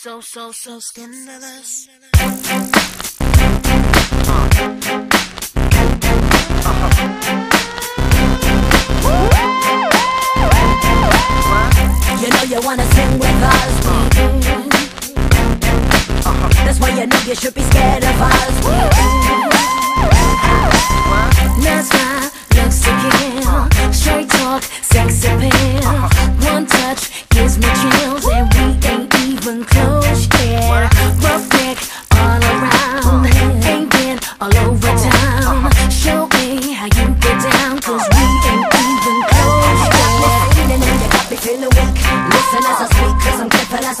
So, so, so scandalous. You know you wanna sing with us. That's why you know you should be scared of us.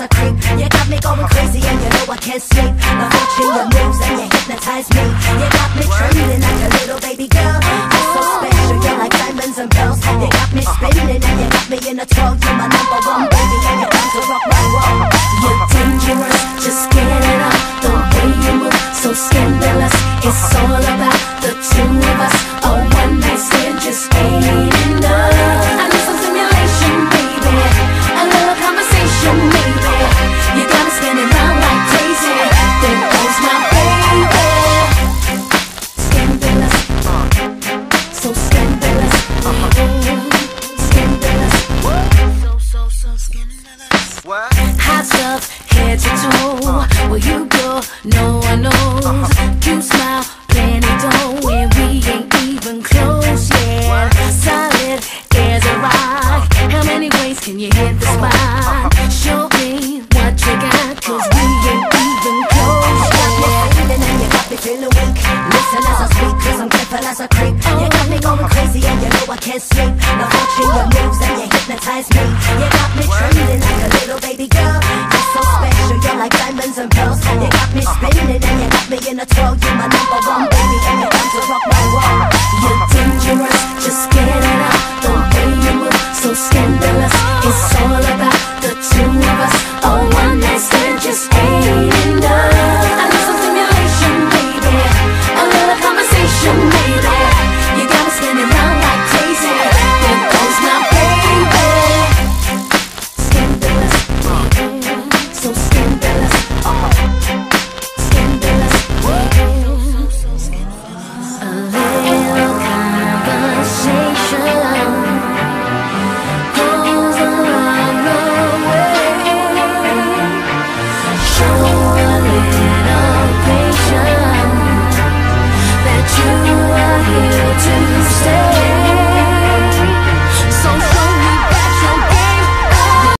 Creep. You got me going crazy, and you know I can't sleep. I'm watching your moves, and you hypnotize me. You got me trembling like a little baby girl. ourselves head to toe. Where you go, no one knows. Cute smile, plenty dough, and we ain't even close. yet. solid as a rock. How many ways can you hit the spot? You got me trembling like a little baby girl. You're so special, you're like diamonds and pearls. You got me spinning.